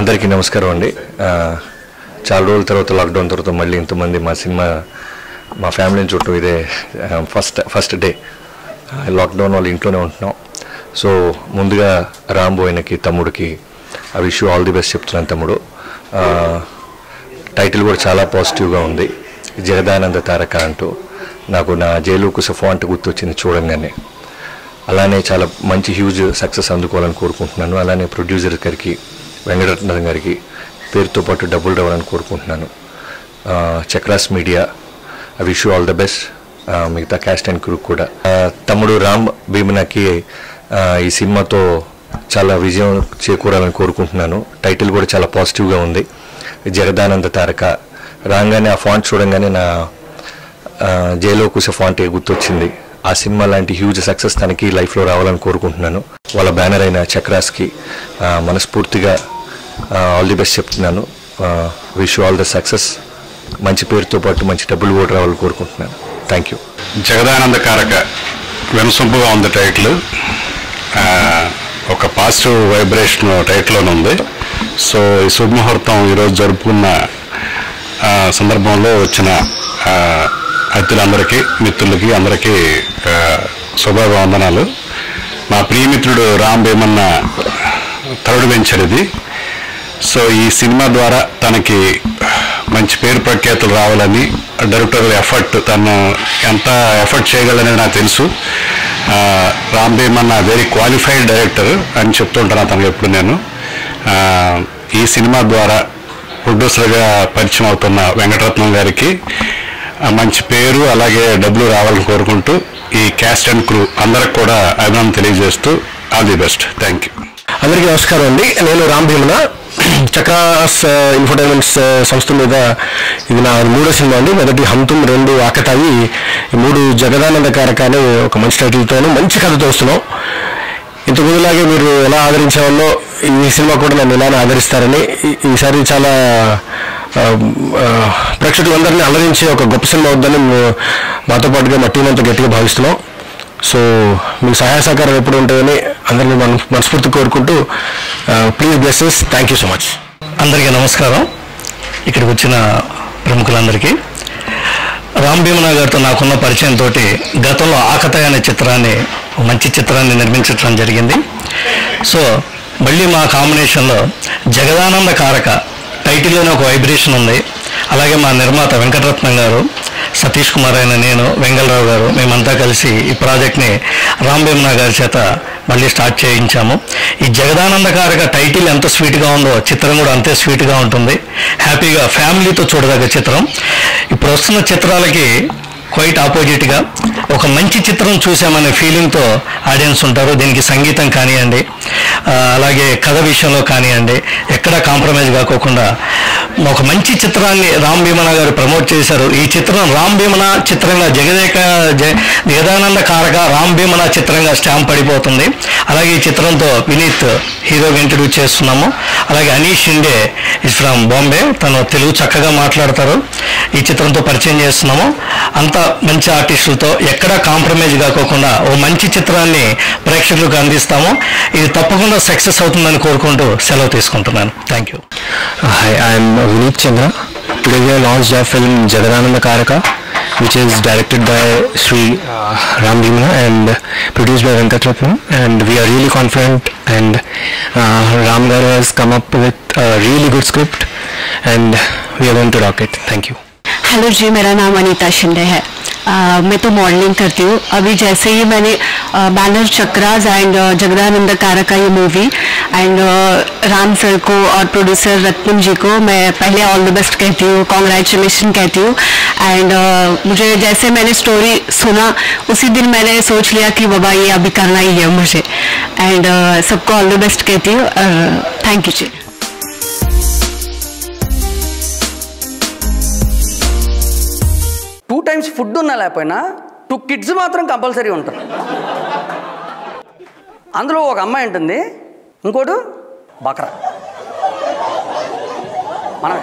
అందరికీ నమస్కారం అండి. చాలా రోజుల తర్వాత లాక్డౌన్ తర్వాత మళ్ళీ ఇంతమంది మా సినిమా మా ఫ్యామిలీని చుట్టూ ఇదే ఫస్ట్ ఫస్ట్ డే లాక్డౌన్ వాళ్ళు ఇంట్లోనే ఉంటున్నాం. సో ముందుగా రాంబోయినకి తమ్ముడికి ఆ విష్ ఆల్ ది బెస్ట్ చెప్తున్నాను తమ్ముడు. టైటిల్ కూడా చాలా పాజిటివ్గా ఉంది. జగదానంద తారక అంటూ. నాకు నా జైలుకు సఫాంట్ గుర్తొచ్చింది చూడంగానే. అలానే చాలా మంచి హ్యూజ్ సక్సెస్ అందుకోవాలని కోరుకుంటున్నాను. అలానే ప్రొడ్యూసర్ గారికి వెంకటరత్నం గారికి పేరుతో పాటు డబ్బులు రావాలని కోరుకుంటున్నాను. Chakras media I wish all the best. మిగతా క్యాస్ట్ అండ్ క్రూ కూడా. తమ్ముడు రామ్ భీమనకి ఈ సినిమాతో చాలా విజయం చేకూరాలని కోరుకుంటున్నాను. టైటిల్ కూడా చాలా పాజిటివ్గా ఉంది. జగదానంద తారక. రాగానే ఆ ఫాంట్ చూడంగానే నా ఆ, జైలో ఫాంట్ గుర్తొచ్చింది. ఆ సినిమా లాంటి హ్యూజ్ సక్సెస్ తనకి లైఫ్లో రావాలని కోరుకుంటున్నాను. వాళ్ళ బ్యానర్ అయిన చక్రాస్కి మనస్ఫూర్తిగా ఆల్ ది బెస్ట్ చెప్తున్నాను. విష్ ఆల్ ద సక్సెస్ మంచి పేరుతో పాటు మంచి డబ్బులు కూడా రావాలని కోరుకుంటున్నాను. థ్యాంక్ యూ జగదానంద కారక వినసొంపుగా ఉంది టైటిల్ ఒక పాజిటివ్ వైబ్రేషన్ టైటిల్లోనే ఉంది. సో ఈ శుభముహూర్తం ఈరోజు జరుపుకున్న సందర్భంలో వచ్చిన అతిథులందరికీ మిత్రులకి అందరికీ ఆ, శుభాభివందనాలు. మా ప్రియమిత్రుడు రామ్ భీమన్న థర్డ్ వెంచర్ ఇది. సో ఈ సినిమా ద్వారా తనకి మంచి పేరు ప్రఖ్యాతులు రావాలని డైరెక్టర్ ఎఫర్ట్ తను ఎంత ఎఫర్ట్ చేయగలనని నాకు తెలుసు. Ram Bheemanna very qualified director అని చెప్తుంటాను అతను ఎప్పుడు నేను. ఈ సినిమా ద్వారా ప్రొడ్యూసర్గా పరిచయం అవుతున్న వెంకటరత్నం గారికి మంచి పేరు అలాగే డబ్బులు రావాలని కోరుకుంటూ ఈ క్యాస్ట్ అండ్ క్రూ అందరికి కూడా అభినందన తెలియజేస్తూ all the best thank you అందరికీ నమస్కారం అండి. నేను రామ్ భీమన. చక్రాస్ ఇన్ఫర్టైన్మెంట్స్ సంస్థ మీద ఇది నా మూడో సినిమా అండి. మొదటి హంతుం రెండు ఆకతాయి. మూడు జగదానంద కారకాన్ని ఒక మంచి టైటిల్తోనూ మంచి కథతో వస్తున్నాం. ఇంతకు ముందులాగే మీరు ఎలా ఆదరించేవాళ్ళో ఈ సినిమా కూడా నన్ను ఇలానే ఆదరిస్తారని ఈసారి చాలా ప్రేక్షకులందరినీ అలరించే ఒక గొప్ప సినిమా అవుద్దని మేము- మాతో పాటుగా మా టీం అంతా గట్టిగా భావిస్తున్నాం. సో మీ సహాయ సహకారం ఎప్పుడు ఉంటుందని అందరినీ మన మనస్ఫూర్తి కోరుకుంటూ please blesses thank you so much అందరికీ నమస్కారం. ఇక్కడికి వచ్చిన ప్రముఖులందరికీ. రామ్ భీమనా గారితో నాకున్న పరిచయంతో గతంలో ఆకతాయి అనే చిత్రాన్ని మంచి చిత్రాన్ని నిర్మించడం జరిగింది. సో మళ్ళీ మా కాంబినేషన్లో జగదానంద కారక టైటిల్లోనే ఒక వైబ్రేషన్ ఉంది. అలాగే మా నిర్మాత వెంకటరత్నం గారు సతీష్ కుమార్ అయిన నేను వెంగళరావు గారు మేమంతా కలిసి ఈ ప్రాజెక్ట్ని రామ్ గారి చేత మళ్ళీ స్టార్ట్ చేయించాము. ఈ జగదానంద టైటిల్ ఎంత స్వీట్గా ఉందో చిత్రం కూడా అంతే స్వీట్గా ఉంటుంది. హ్యాపీగా ఫ్యామిలీతో చూడదగ్గ చిత్రం. ఇప్పుడు వస్తున్న చిత్రాలకి క్వైట్ ఆపోజిట్గా ఒక మంచి చిత్రం చూసామనే ఫీలింగ్తో ఆడియన్స్ ఉంటారు. దీనికి సంగీతం కానివ్వండి అలాగే కథ విషయంలో కానివ్వండి ఎక్కడ కాంప్రమైజ్ కాకోకుండా ఒక మంచి చిత్రాన్ని రామ్ భీమన గారు ప్రమోట్ చేశారు. ఈ చిత్రం రామ్ భీమన చిత్రంగా జగదేక జగదానంద కారక రామ్ భీమన చిత్రంగా స్టాంప్ పడిపోతుంది. అలాగే ఈ చిత్రంతో వినీత్ హీరోగా ఇంట్రడ్యూస్ చేస్తున్నాము. అలాగే అనీష్ షిండే ఇస్ ఫ్రమ్ బాంబే. తను తెలుగు చక్కగా మాట్లాడతారు. ఈ చిత్రంతో పరిచయం చేస్తున్నాము. అంత మంచి ఆర్టిస్టులతో ఎక్కడా కాంప్రమైజ్ కాకోకుండా ఓ మంచి చిత్రాన్ని ప్రేక్షకులకు అందిస్తాము. ఇది తప్పకుండా సక్సెస్ అవుతుందని కోరుకుంటూ సెలవు తీసుకుంటున్నాను. Thank you Hi, I'm Vineet Chandra. Today we have launched our film Jagadananda Karaka, which is directed by Sri uh, Ram Bhimana and produced by Venkat Ratnam. And we are really confident and uh, Ram Garu has come up with a really good script and we are going to rock it. Thank you. Hello ji मेरा नाम अनीता शिंदे है अ, मैं तो modelling करती हूँ। अभी जैसे ही मैंने बैनर चक्राज एंड जगदानंद कारा का ये मूवी एंड राम सर को और प्रोड्यूसर रत्नम जी को मैं पहले ऑल द बेस्ट कहती हूँ कॉन्ग्रेचुलेशन कहती हूँ। एंड मुझे जैसे मैंने स्टोरी सुना उसी दिन मैंने सोच लिया कि बाबा ये अभी करना ही है मुझे। एंड सबको ऑल द बेस्ट कहती हूँ thank you ji. Times food ఉన్నా లేకపోయినా టూ కిడ్స్ మాత్రం కంపల్సరీ ఉంటారు అందులో ఒక అమ్మాయి ఉంటుంది. ఇంకోటి బకరా. మనమే.